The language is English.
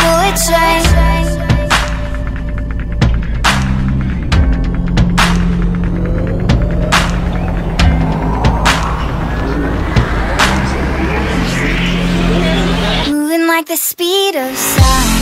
Bullet train. Moving like the speed of sound.